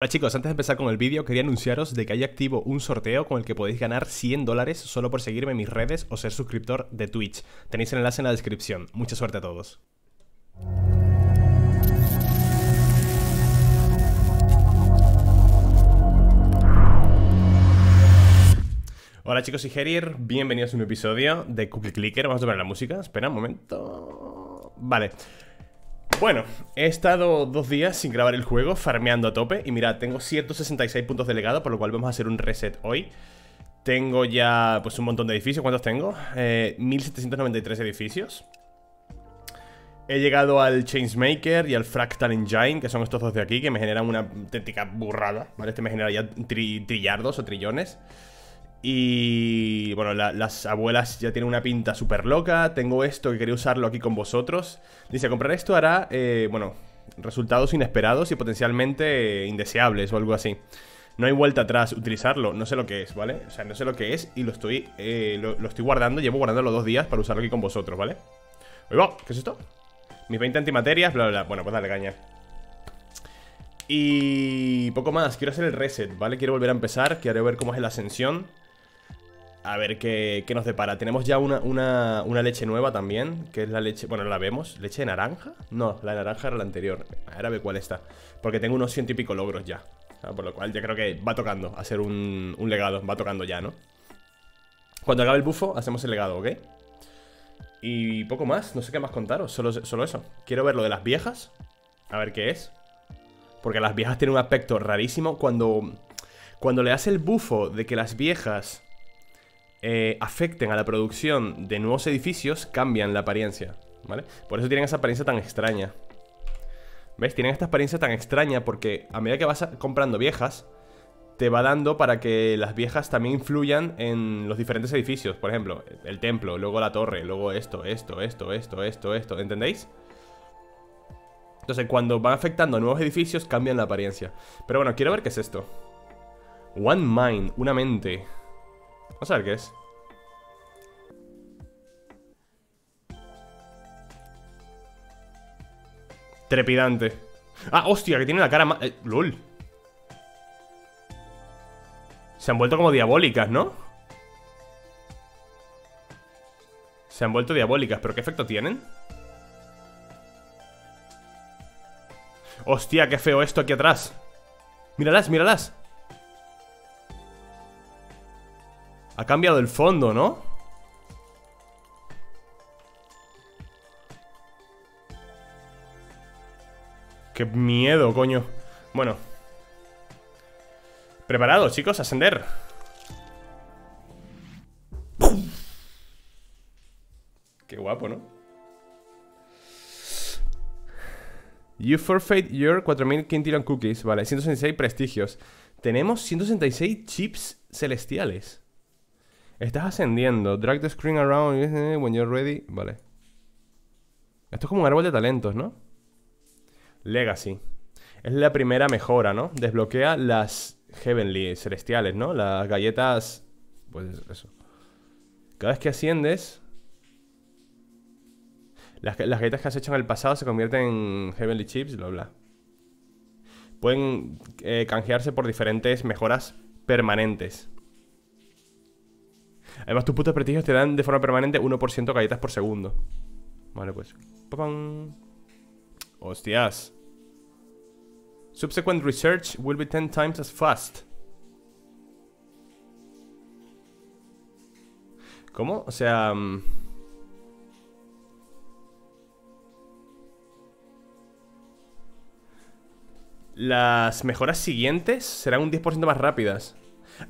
Hola chicos, antes de empezar con el vídeo quería anunciaros de que hay activo un sorteo con el que podéis ganar 100 dólares solo por seguirme en mis redes o ser suscriptor de Twitch. Tenéis el enlace en la descripción. Mucha suerte a todos. Hola chicos y Gerir, bienvenidos a un episodio de Cookie Clicker. Vamos a ver la música. Espera un momento. Vale. Bueno, he estado dos días sin grabar el juego, farmeando a tope. Y mirad, tengo 166 puntos de legado, por lo cual vamos a hacer un reset hoy. Tengo ya, pues un montón de edificios, ¿cuántos tengo? Eh, 1793 edificios. He llegado al Changemaker y al Fractal Engine, que son estos dos de aquí, que me generan una auténtica burrada, ¿vale? Este me genera ya trillardos o trillones y bueno, las abuelas ya tienen una pinta súper loca. Tengo esto que quería usarlo aquí con vosotros. Dice, comprar esto hará, eh, bueno, resultados inesperados y potencialmente indeseables o algo así. No hay vuelta atrás, utilizarlo, no sé lo que es, ¿vale? O sea, no sé lo que es y lo estoy, eh, lo, estoy guardando, llevo guardándolo dos días para usarlo aquí con vosotros, ¿vale? Oiga, ¿qué es esto? Mis 20 antimaterias, bla, bla, bla. Bueno, pues dale caña. Y poco más, quiero hacer el reset, ¿vale? Quiero volver a empezar, quiero ver cómo es la ascensión a ver qué, nos depara. Tenemos ya una, leche nueva también, que es la leche... Bueno, la vemos. ¿Leche de naranja? No, la de naranja era la anterior. Ahora ve cuál está. Porque tengo unos ciento y pico logros ya. Por lo cual ya creo que va tocando hacer un, un legado. Va tocando ya, ¿no? Cuando acabe el bufo, hacemos el legado, ¿ok? Y poco más, no sé qué más contaros, solo, solo eso. Quiero ver lo de las viejas, a ver qué es. Porque las viejas tienen un aspecto rarísimo. Cuando, cuando le hace el bufo de que las viejas eh, afecten a la producción de nuevos edificios, cambian la apariencia, ¿vale? Por eso tienen esa apariencia tan extraña. ¿Ves? Tienen esta apariencia tan extraña porque a medida que vas comprando viejas, te va dando para que las viejas también influyan en los diferentes edificios. Por ejemplo, el templo, luego la torre, luego esto, esto, esto, esto, esto, esto. ¿Entendéis? Entonces, cuando van afectando a nuevos edificios, cambian la apariencia. Pero bueno, quiero ver qué es esto. One Mind, una mente. Vamos a ver qué es. Trepidante. Ah, hostia, que tiene la cara más... Eh, ¡Lol! Se han vuelto como diabólicas, ¿no? Se han vuelto diabólicas, ¿pero qué efecto tienen? Hostia, qué feo esto aquí atrás Míralas, míralas Ha cambiado el fondo, ¿no? Qué miedo, coño. Bueno. Preparados, chicos, ascender. Qué guapo, ¿no? You forfeit your 4000 Quintilan cookies. Vale, 166 prestigios. Tenemos 166 chips celestiales Estás ascendiendo. Drag the screen around eh, when you're ready. Vale. Esto es como un árbol de talentos, ¿no? Legacy. Es la primera mejora, ¿no? Desbloquea las Heavenly, celestiales, ¿no? Las galletas... Pues eso. Cada vez que asciendes... Las, galletas que has hecho en el pasado se convierten en Heavenly Chips, bla, bla. Pueden eh, canjearse por diferentes mejoras permanentes. Además, tus puntos de prestigio te dan de forma permanente 1% galletas por segundo. Vale, pues. ¡Papam! Hostias. Subsequent research will be 10 times as fast. ¿Cómo? O sea... Mm, las mejoras siguientes serán un 10% más rápidas.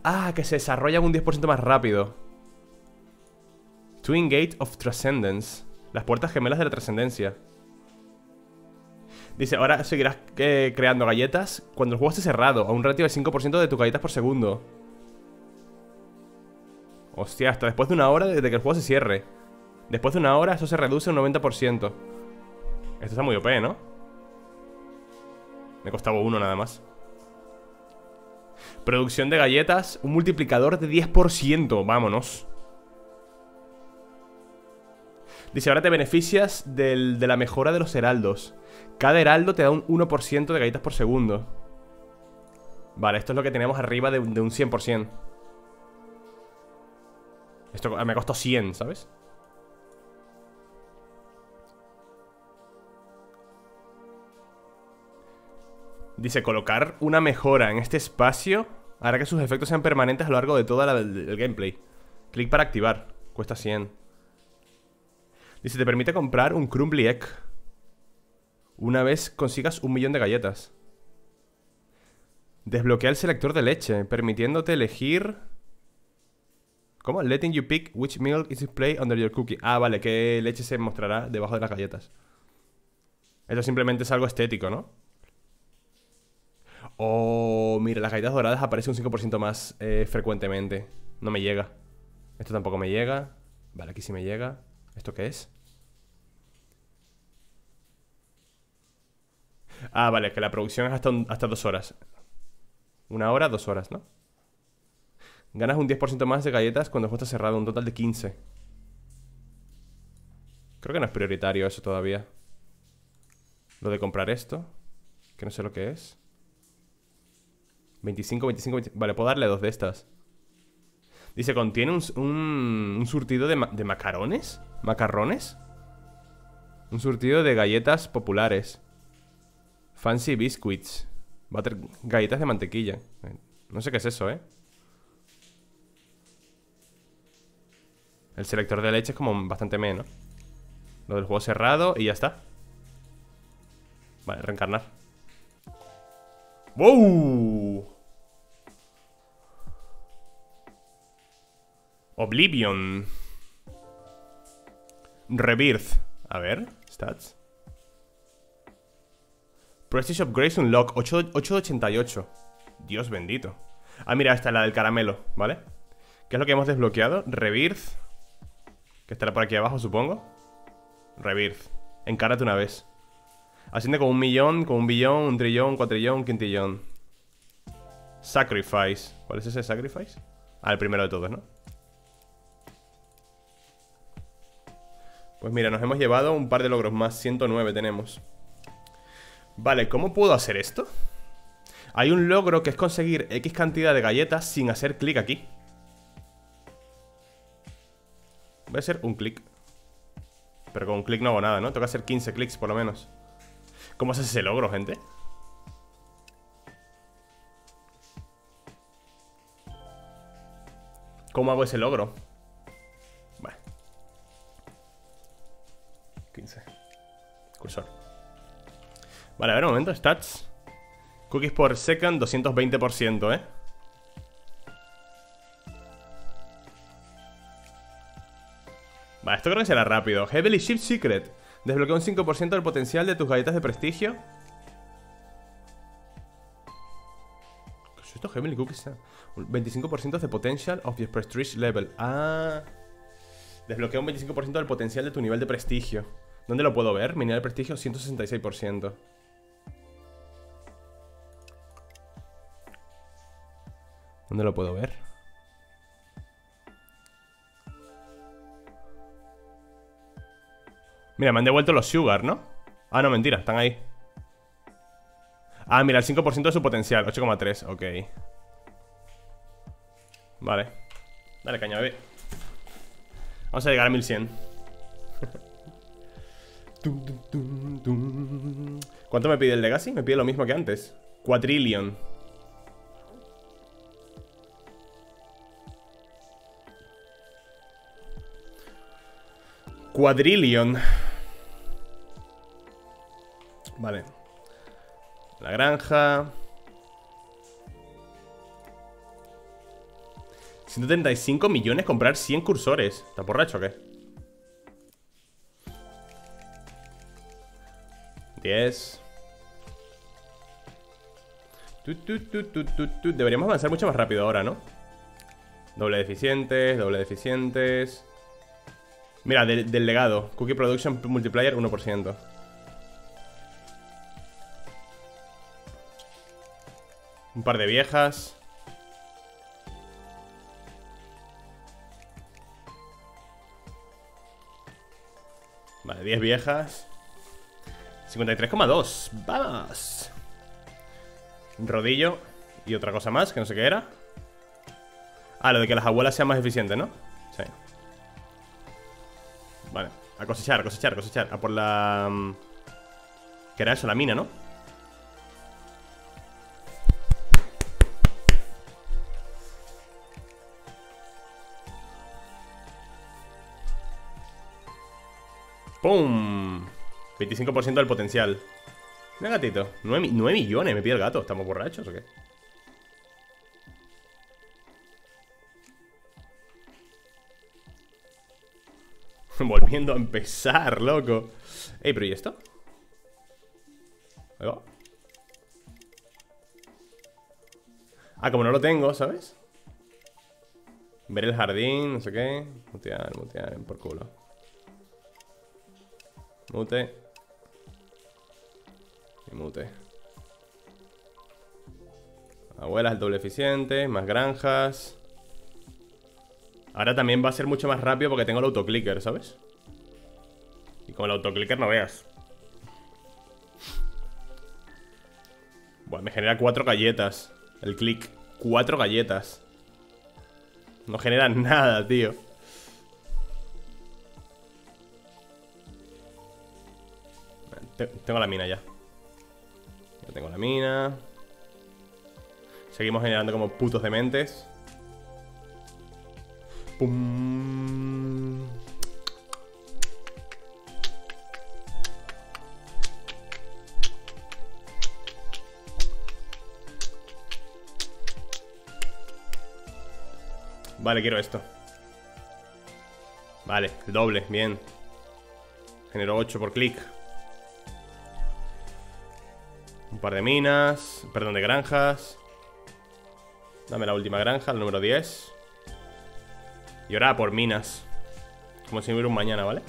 Ah, que se desarrollan un 10% más rápido. Twin Gate of Transcendence. Las puertas gemelas de la trascendencia. Dice, ahora seguirás eh, creando galletas cuando el juego esté cerrado, a un ratio de 5% de tus galletas por segundo. Hostia, hasta después de una hora desde que el juego se cierre. Después de una hora eso se reduce un 90%. Esto está muy OP, ¿no? Me costaba uno nada más. Producción de galletas, un multiplicador de 10%, vámonos. Dice, ahora te beneficias de la mejora de los heraldos. Cada heraldo te da un 1% de galletas por segundo. Vale, esto es lo que tenemos arriba de, de un 100%. Esto me costó 100, ¿sabes? Dice, colocar una mejora en este espacio hará que sus efectos sean permanentes a lo largo de todo el gameplay. Clic para activar. Cuesta 100. Dice, te permite comprar un Crumbly Egg. Una vez consigas un millón de galletas. Desbloquea el selector de leche, permitiéndote elegir... ¿Cómo? Letting you pick which milk is displayed under your cookie. Ah, vale, qué leche se mostrará debajo de las galletas. Esto simplemente es algo estético, ¿no? Oh, mira, las galletas doradas aparecen un 5% más eh, frecuentemente. No me llega. Esto tampoco me llega. Vale, aquí sí me llega. ¿Esto qué es? Ah, vale, que la producción es hasta, hasta dos horas. Una hora, dos horas, ¿no? Ganas un 10% más de galletas cuando el juego está cerrado, un total de 15. Creo que no es prioritario eso todavía. Lo de comprar esto. Que no sé lo que es. 25, 25, 25. Vale, puedo darle dos de estas. Dice, contiene un, un, surtido de, de, macarones. ¿Macarrones? Un surtido de galletas populares. Fancy biscuits. Butter, galletas de mantequilla. No sé qué es eso, ¿eh? El selector de leche es como bastante menos. Lo del juego cerrado y ya está. Vale, reencarnar. ¡Wow! Oblivion. Rebirth. A ver, stats. Prestige of Grace Unlock 888 Dios bendito Ah, mira, esta es la del caramelo, ¿vale? ¿Qué es lo que hemos desbloqueado? Rebirth Que estará por aquí abajo, supongo Rebirth Encárate una vez Asciende con un millón, con un billón, un trillón, cuatrillón, quintillón Sacrifice ¿Cuál es ese sacrifice? Ah, el primero de todos, ¿no? Pues mira, nos hemos llevado un par de logros más 109 tenemos Vale, ¿cómo puedo hacer esto? Hay un logro que es conseguir X cantidad de galletas sin hacer clic aquí Voy a hacer un clic Pero con un clic no hago nada, ¿no? Que hacer 15 clics por lo menos ¿Cómo se hace ese logro, gente? ¿Cómo hago ese logro? 15 Cursor. Vale, a ver, un momento, stats. Cookies por second, 220%, ¿eh? Vale, esto creo que será rápido. Heavily Shift Secret. Desbloquea un 5% del potencial de tus galletas de prestigio. ¿Qué es esto? Heavily Cookies 25% de potential of your prestige level. Ah. Desbloquea un 25% del potencial de tu nivel de prestigio ¿Dónde lo puedo ver? Mi nivel de prestigio 166% ¿Dónde lo puedo ver? Mira, me han devuelto los Sugar, ¿no? Ah, no, mentira, están ahí Ah, mira, el 5% de su potencial 8,3, ok Vale Dale, caña, bebé Vamos a llegar a 1100 ¿Cuánto me pide el Legacy? Me pide lo mismo que antes Quadrillion Quadrillion. Vale. La granja. 135 millones comprar 100 cursores. ¿Está borracho o qué? 10. Deberíamos avanzar mucho más rápido ahora, ¿no? Doble deficientes, doble deficientes. Mira, del, legado. Cookie Production Multiplier 1%. Un par de viejas. Vale, 10 viejas. 53,2. ¡Vamos! Rodillo. Y otra cosa más, que no sé qué era Ah, lo de que las abuelas sean más eficientes, ¿no? Sí Vale, a cosechar, a cosechar, a cosechar A por la... Mm, ¿Qué era eso? La mina, ¿no? ¡Pum! 25% del potencial. Mira gatito 9, 9 millones me pide el gato ¿Estamos borrachos o qué? Volviendo a empezar, loco. Ey, pero ¿y esto? Ahí Ah, como no lo tengo, ¿sabes? Ver el jardín, no sé qué. Mutear, mutear, por culo. Mute Y mute Abuelas el doble eficiente Más granjas. Ahora también va a ser mucho más rápido porque tengo el autoclicker, ¿sabes? Y con el autoclicker no veas. Bueno, me genera cuatro galletas El click. Cuatro galletas. No genera nada, tío. Tengo la mina ya Ya tengo la mina. Seguimos generando como putos dementes Pum. Vale, quiero esto. Vale, doble, bien. Genero 8 por clic un par de minas Perdón, de granjas. Dame la última granja, el número 10 Y ahora por minas. Como si hubiera un mañana, ¿vale?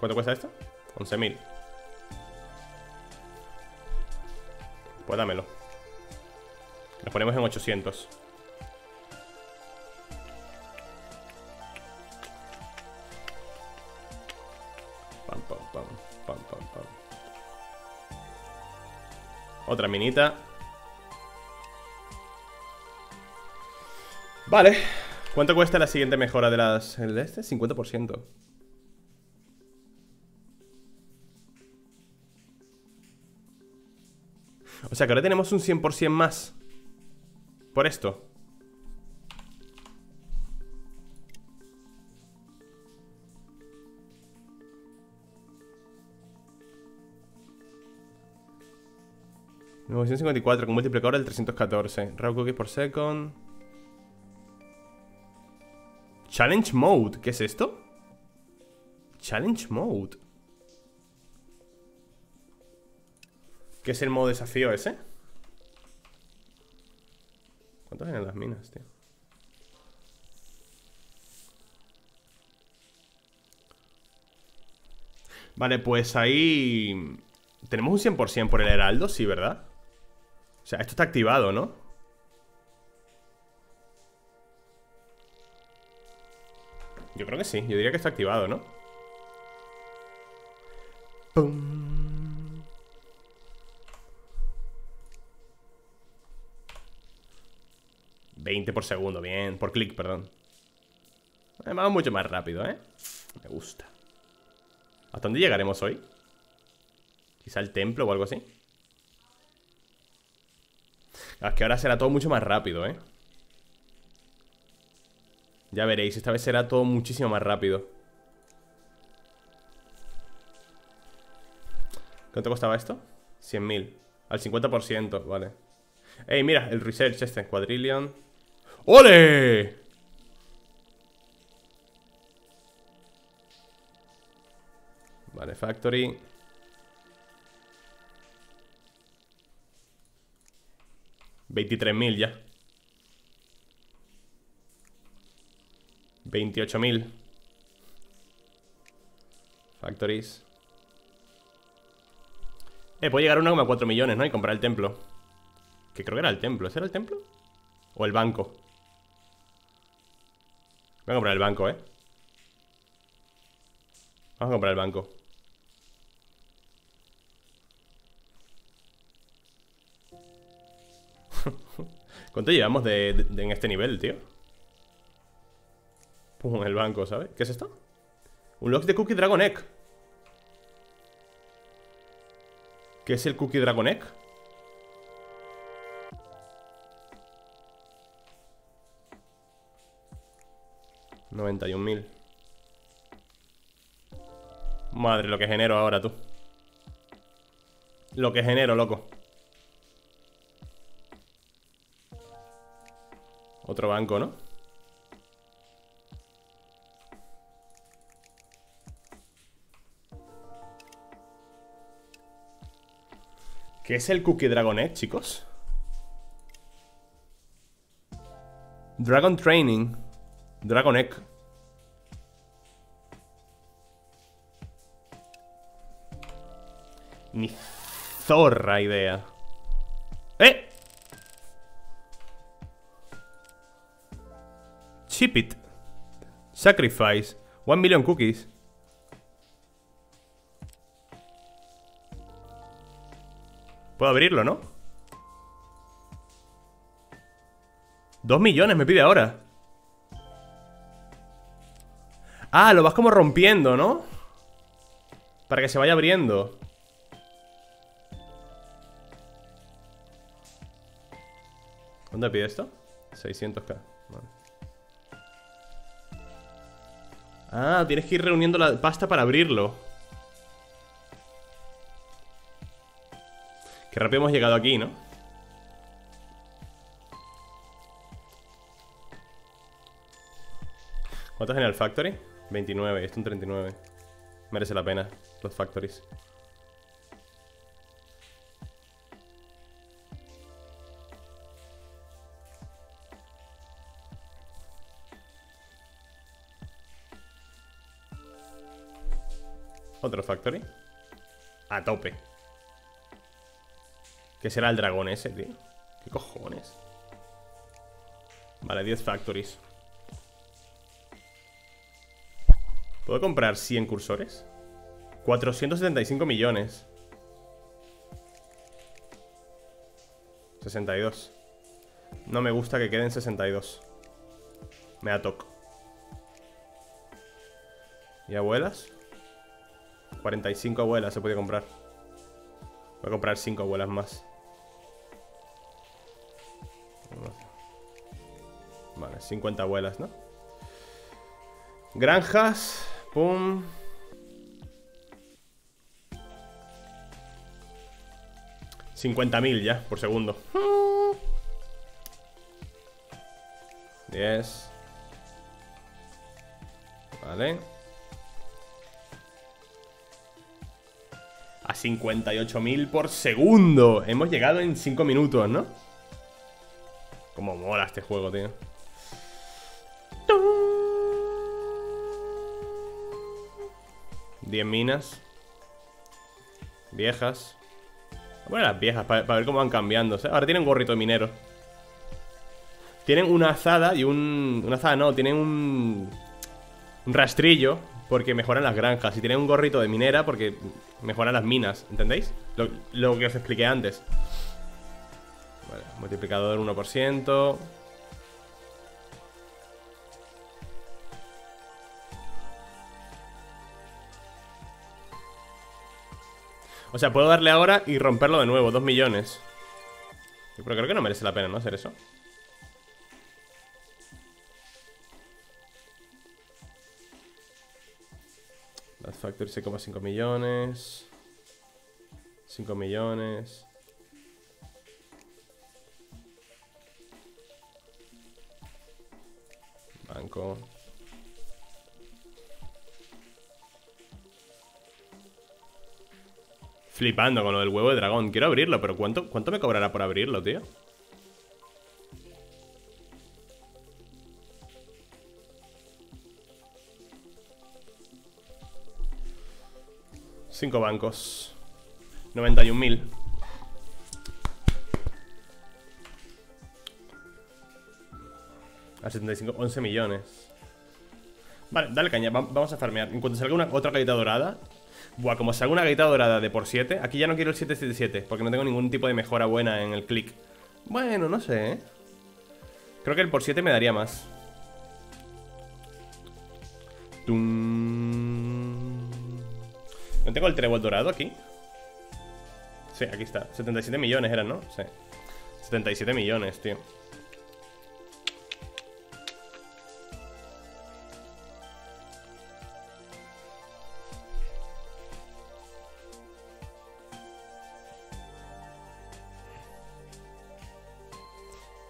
¿Cuánto cuesta esto? 11.000 Pues dámelo. Nos ponemos en 800 Otra minita. Vale. ¿Cuánto cuesta la siguiente mejora de las... ¿El de este? 50% O sea que ahora tenemos un 100% más Por esto con multiplicador del 314. Raw cookies por second. Challenge mode. ¿Qué es esto? Challenge mode. ¿Qué es el modo desafío ese? ¿Cuántos hay en las minas, tío? Vale, pues ahí... Tenemos un 100% por el heraldo, sí, ¿verdad? O sea, esto está activado, ¿no? Yo creo que sí, yo diría que está activado, ¿no? ¡Pum! ...20 por segundo, bien, por clic, perdón eh, Vamos mucho más rápido, ¿eh? Me gusta ¿Hasta dónde llegaremos hoy? Quizá el templo o algo así es que ahora será todo mucho más rápido, ¿eh? Ya veréis, esta vez será todo muchísimo más rápido ¿Cuánto costaba esto? 100.000 Al 50%, vale Ey, mira, el research este, Quadrillion ¡Ole! Vale, factory 23.000 ya 28.000 Factories Eh, puedo llegar a 1,4 millones, ¿no? Y comprar el templo Que creo que era el templo ¿Ese era el templo? ¿O el banco? Voy a comprar el banco, ¿eh? Vamos a comprar el banco ¿Cuánto llevamos de, en este nivel, tío? Pum, el banco, ¿sabes? ¿Qué es esto? Un lock de Cookie Dragon Egg ¿Qué es el Cookie Dragon Egg? mil Madre, lo que genero ahora, tú Lo que genero, loco Otro banco, ¿no? ¿Qué es el Cookie Dragon Egg, chicos? Dragon Training Dragon Egg Ni zorra idea Chip it Sacrifice One million cookies Puedo abrirlo, ¿no? Dos millones me pide ahora Ah, lo vas como rompiendo, ¿no? Para que se vaya abriendo ¿Dónde pide esto? 600k Ah, tienes que ir reuniendo la pasta para abrirlo Qué rápido hemos llegado aquí, ¿no? ¿Cuánto es en el factory? 29, esto un 39 Merece la pena, los factories Otro factory A tope ¿Qué será el dragón ese, tío? ¿Qué cojones? Vale, 10 factories ¿Puedo comprar 100 cursores? 475 millones 62 No me gusta que queden 62 Me da toque ¿Y abuelas? 45 abuelas se puede comprar. Voy a comprar 5 abuelas más. Vale, 50 abuelas, ¿no? Granjas Pum. 50.000 ya, por segundo. 10 Vale 58.000 por segundo. Hemos llegado en 5 minutos, ¿no? Como mola este juego, tío. 10 minas. Viejas. Bueno, las viejas, para ver cómo van cambiando Ahora tienen gorrito minero. Tienen una azada y un... Una azada no, tienen un... Un rastrillo Porque mejoran las granjas. Y tienen un gorrito de minera porque mejoran las minas ¿Entendéis? Lo, lo que os expliqué antes. Vale, multiplicador 1% O sea, puedo darle ahora y romperlo de nuevo, dos millones. Pero creo que no merece la pena, ¿no? Hacer eso Las Factory 6,5 millones. 5 millones. Banco. Flipando con lo del huevo de dragón. Quiero abrirlo, pero ¿cuánto, cuánto me cobrará por abrirlo, tío? Cinco bancos. 91.000 A 75, 11 millones. Vale, dale caña, vamos a farmear. En cuanto salga una otra galleta dorada Buah, como salga una gaita dorada de por 7 Aquí ya no quiero el 777 Porque no tengo ningún tipo de mejora buena en el click. Bueno, no sé, ¿eh? Creo que el por 7 me daría más. ¿No tengo el trébol dorado aquí? Sí, aquí está 77 millones eran, ¿no? Sí 77 millones, tío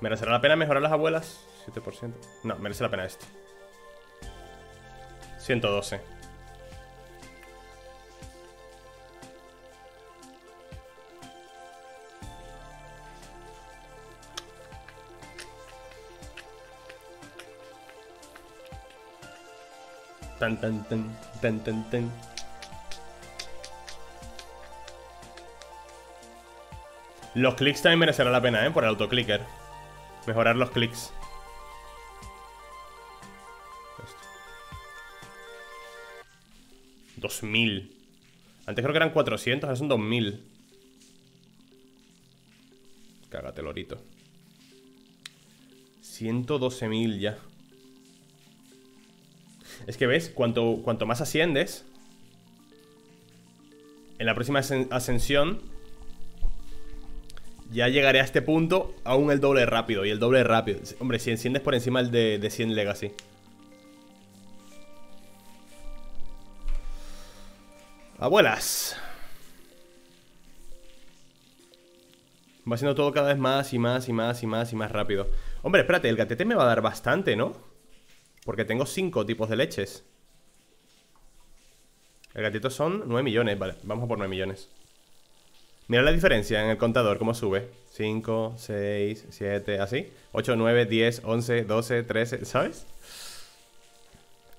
¿Merecerá la pena mejorar las abuelas? 7%. No, merece la pena este. 112. Tan, tan, tan, tan, tan, tan. Los clics también merecerá la pena, ¿eh? Por el autoclicker. Mejorar los clics. 2000. Antes creo que eran 400, ahora son 2000. Cágate, lorito. 112.000 ya. Es que ves, cuanto, cuanto más asciendes, en la próxima ascensión ya llegaré a este punto aún el doble rápido. Y el doble rápido. Hombre, si enciendes por encima el de, de 100 Legacy. Abuelas. Va siendo todo cada vez más y más y más y más y más rápido. Hombre, espérate, el gatete me va a dar bastante, ¿no? Porque tengo 5 tipos de leches. El gatito son 9 millones. Vale, vamos a por 9 millones. Mira la diferencia en el contador, cómo sube 5, 6, 7, así 8, 9, 10, 11, 12, 13, ¿sabes?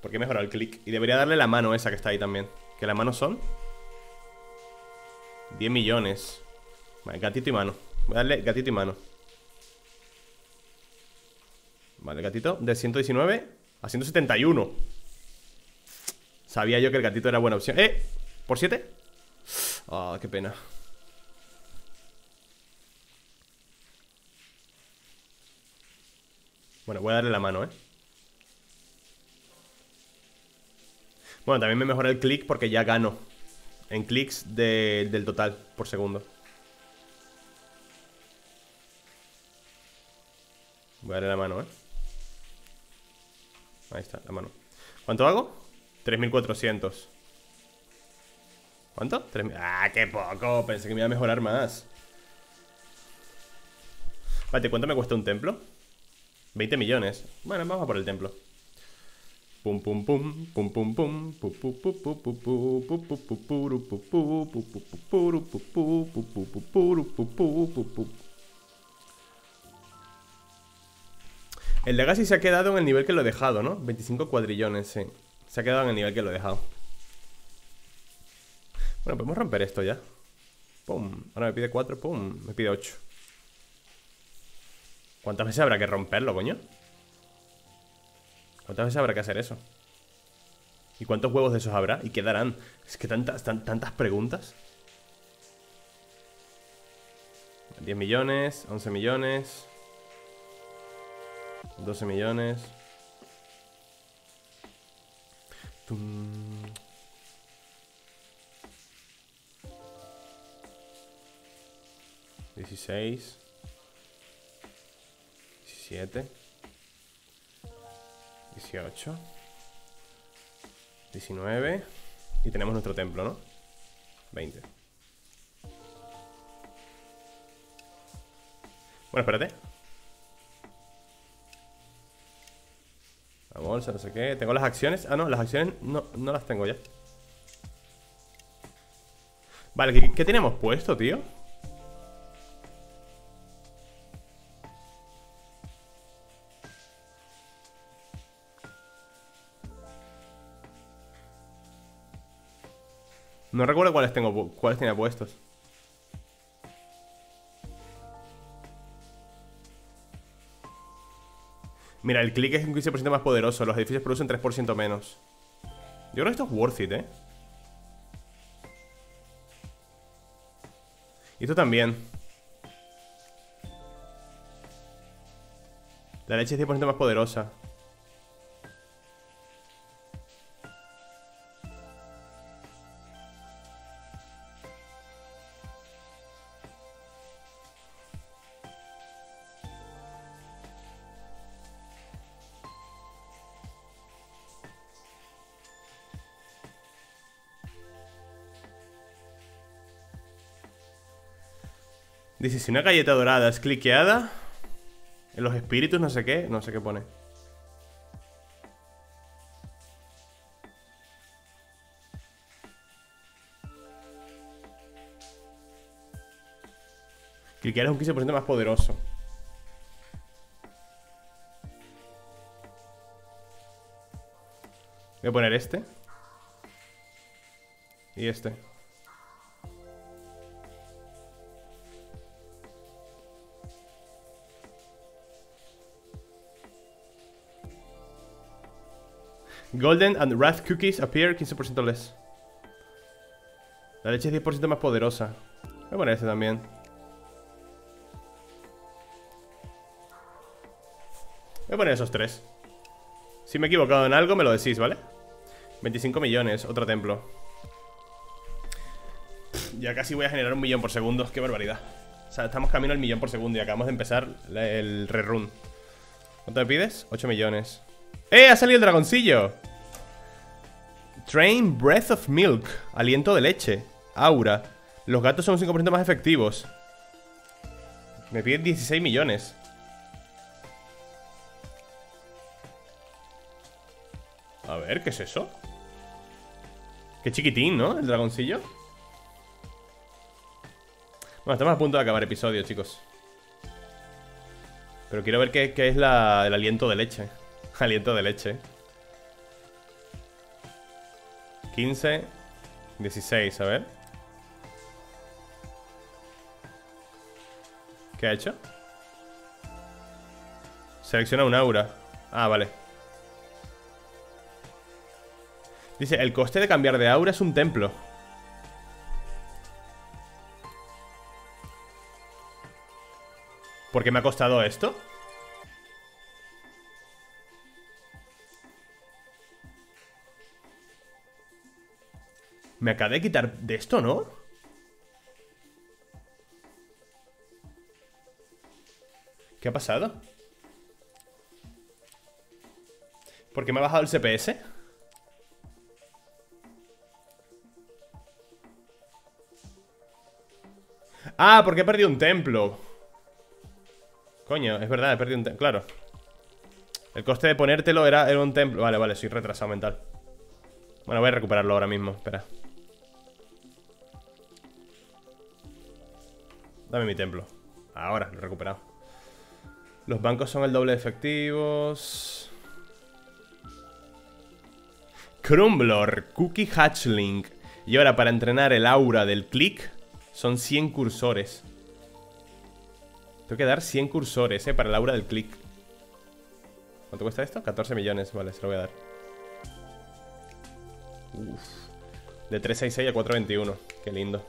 Porque he mejorado el clic Y debería darle la mano esa que está ahí también Que la mano son 10 millones Vale, gatito y mano Voy a darle gatito y mano Vale, gatito de 119 a 171 Sabía yo que el gatito era buena opción ¡Eh! ¿Por 7? Ah, qué pena Bueno, voy a darle la mano, ¿eh? Bueno, también me mejora el clic porque ya gano En clics del total por segundo Voy a darle la mano, ¿eh? Ahí está, la mano ¿Cuánto hago? 3400 ¿Cuánto? ¡Ah, qué poco! Pensé que me iba a mejorar más Vale, ¿cuánto me cuesta un templo? 20 millones. Bueno, vamos a por el templo. Pum pum pum, pum pum pum, El Legacy se ha quedado en el nivel que lo he dejado, ¿no? 25 cuadrillones, sí. Se ha quedado en el nivel que lo he dejado. Bueno, podemos romper esto ya. Pum. Ahora me pide 4, pum. Me pide 8. ¿Cuántas veces habrá que romperlo, coño? ¿Cuántas veces habrá que hacer eso? ¿Y cuántos huevos de esos habrá? ¿Y qué darán? Es que tantas, tantas preguntas 10 millones, 11 millones 12 millones. 16 17 18 19 Y tenemos nuestro templo, ¿no? 20 Bueno, espérate bolsa, no sé qué Tengo las acciones Ah, no, las acciones no, no las tengo ya Vale, ¿qué, qué tenemos puesto, tío? No recuerdo cuáles tengo cuáles tenía puestos. Mira, el click es un 15% más poderoso. Los edificios producen 3% menos. Yo creo que esto es worth it, ¿eh? Y esto también. La leche es 10% más poderosa. Si una galleta dorada es cliqueada En los espíritus no sé qué No sé qué pone. Cliquear es un 15% más poderoso. Voy a poner este. Y este Golden and Wrath Cookies appear 15% less. La leche es 10% más poderosa. Voy a poner este también. Voy a poner esos tres. Si me he equivocado en algo, me lo decís, ¿vale? 25 millones, otro templo. Ya casi voy a generar un millón por segundo. Qué barbaridad. O sea, estamos camino al millón por segundo y acabamos de empezar el rerun. ¿Cuánto me pides? 8 millones. ¡Eh! ¡Ha salido el dragoncillo! Train Breath of Milk. Aliento de leche. Aura. Los gatos son un 5% más efectivos. Me piden 16 millones. A ver, ¿qué es eso? Qué chiquitín, ¿no? El dragoncillo. Bueno, estamos a punto de acabar episodio, chicos. Pero quiero ver qué, es la, el aliento de leche. Aliento de leche. 15 16, a ver ¿Qué ha hecho? Selecciona un aura Ah, vale Dice, el coste de cambiar de aura es un templo ¿Por qué me ha costado esto? Me acabé de quitar de esto, ¿no? ¿Qué ha pasado? ¿Por qué me ha bajado el CPS? Ah, porque he perdido un templo Coño, es verdad, he perdido un templo Claro El coste de ponértelo era, era un templo Vale, vale, soy retrasado mental Bueno, voy a recuperarlo ahora mismo, espera Dame mi templo. Ahora, lo he recuperado. Los bancos son el doble de efectivos. Crumblor, Cookie Hatchling. Y ahora para entrenar el aura del click son 100 cursores. Tengo que dar 100 cursores, eh, para el aura del click. ¿Cuánto cuesta esto? 14 millones, vale, se lo voy a dar. Uf. De 366 a 421, qué lindo.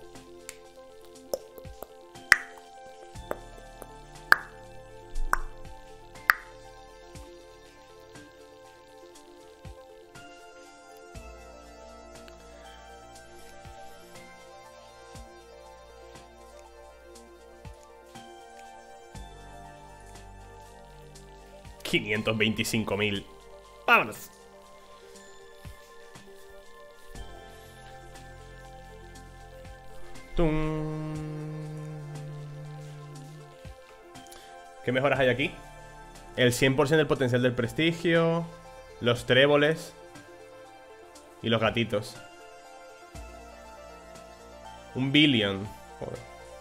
525.000. Vámonos. ¿Qué mejoras hay aquí? El 100% del potencial del prestigio Los tréboles Y los gatitos Un billion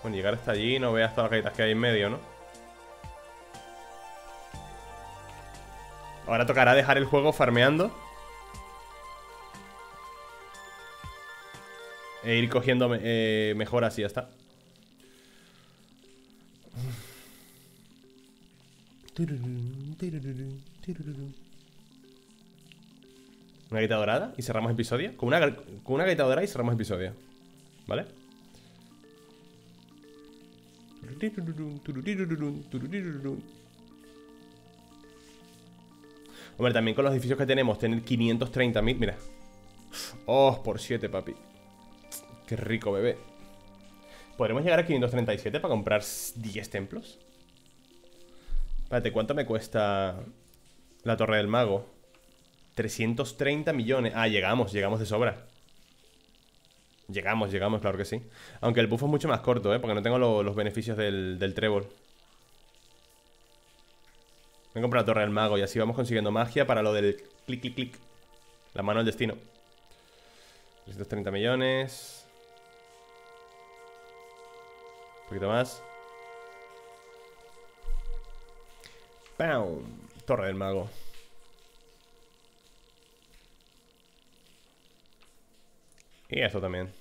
Bueno, llegar hasta allí no veas todas las gaitas que hay en medio, ¿no? Ahora tocará dejar el juego farmeando. E ir cogiendo eh, mejoras y ya está. Una gaita dorada y cerramos episodio. Con una, con una gaita dorada y cerramos episodio. ¿Vale? Hombre, también con los edificios que tenemos, tener 530.000, mira. Oh, por 7, papi. Qué rico, bebé. ¿Podremos llegar a 537 para comprar 10 templos? Espérate, ¿cuánto me cuesta la Torre del Mago? 330 millones. Ah, llegamos, llegamos de sobra. Llegamos, llegamos, claro que sí. Aunque el buff es mucho más corto, ¿eh? Porque no tengo los beneficios del, del trébol. Me compro la Torre del Mago y así vamos consiguiendo magia para lo del clic, clic, clic. La mano del destino. 330 millones. Un poquito más. ¡Pam! Torre del Mago. Y esto también.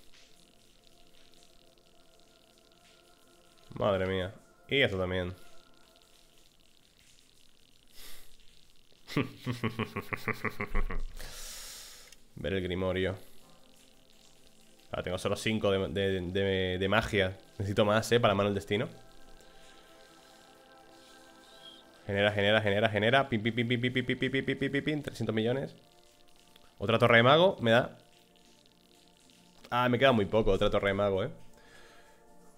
Madre mía. Y esto también. Ver el grimorio. Ah, tengo solo 5 de, magia. Necesito más, ¿eh? Para la mano del destino. Genera, genera, genera, genera. Pim, pim, pim, pim, pim, pim, pim, pim, pim, pim, pim, 300 millones. Otra torre de mago. Me da. Ah, me queda muy poco. Otra torre de mago, ¿eh?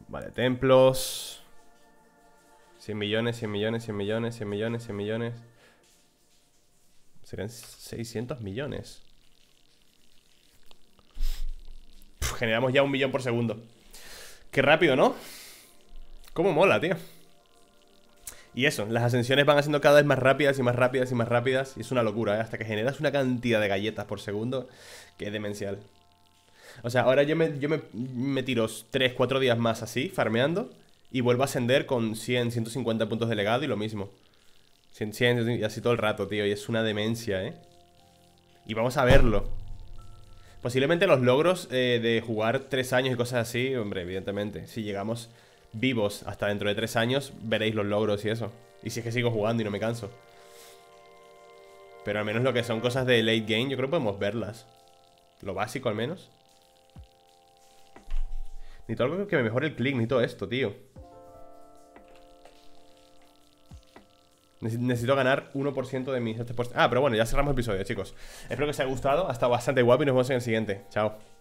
Vale, templos. 100 millones, 100 millones, 100 millones, 100 millones, 100 millones. Serían 600 millones. generamos ya un millón por segundo. Qué rápido, ¿no? Cómo mola, tío. Y eso, las ascensiones van siendo cada vez más rápidas y más rápidas y más rápidas. Y es una locura, ¿eh? Hasta que generas una cantidad de galletas por segundo que es demencial. O sea, ahora yo me, yo me, me tiro 3, 4 días más así, farmeando. Y vuelvo a ascender con 100, 150 puntos de legado y lo mismo. 100, y así todo el rato, tío. Y es una demencia, ¿eh? Y vamos a verlo. Posiblemente los logros eh, de jugar 3 años y cosas así, hombre, evidentemente. Si llegamos vivos hasta dentro de 3 años, veréis los logros y eso. Y si es que sigo jugando y no me canso. Pero al menos lo que son cosas de late game, yo creo que podemos verlas. Lo básico al menos. Necesito algo que me mejore el click, todo esto, tío. Necesito ganar 1% de mis... Ah, pero bueno, ya cerramos el episodio, chicos. Espero que os haya gustado. Ha estado bastante guapo y nos vemos en el siguiente. Chao.